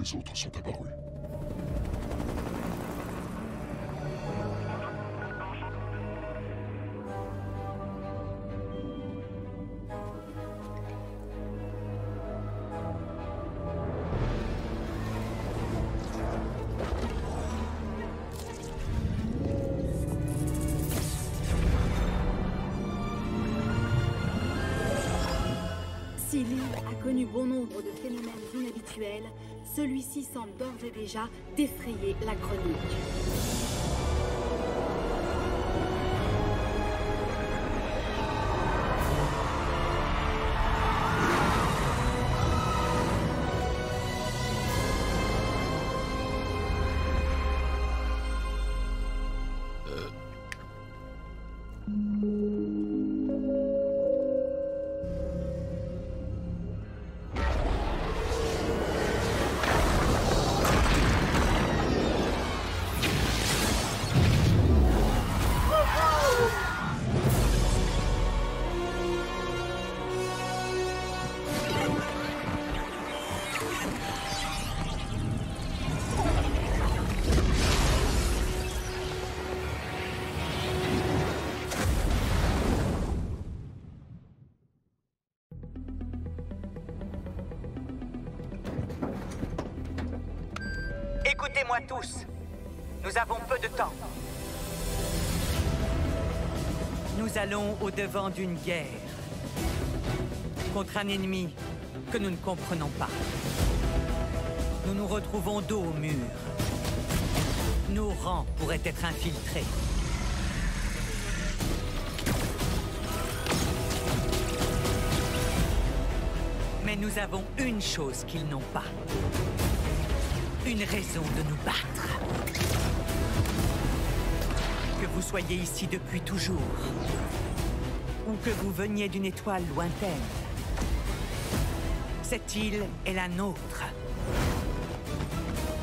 les autres sont apparus. Si l'île a connu bon nombre de phénomènes inhabituels, celui-ci semble d'ores et déjà défrayer la chronique. Écoutez-moi tous. Nous avons peu de temps. Nous allons au-devant d'une guerre. Contre un ennemi que nous ne comprenons pas. Nous nous retrouvons dos au mur. Nos rangs pourraient être infiltrés. Mais nous avons une chose qu'ils n'ont pas. Une raison de nous battre. Que vous soyez ici depuis toujours, ou que vous veniez d'une étoile lointaine, cette île est la nôtre.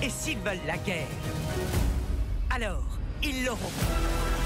Et s'ils veulent la guerre, alors ils l'auront.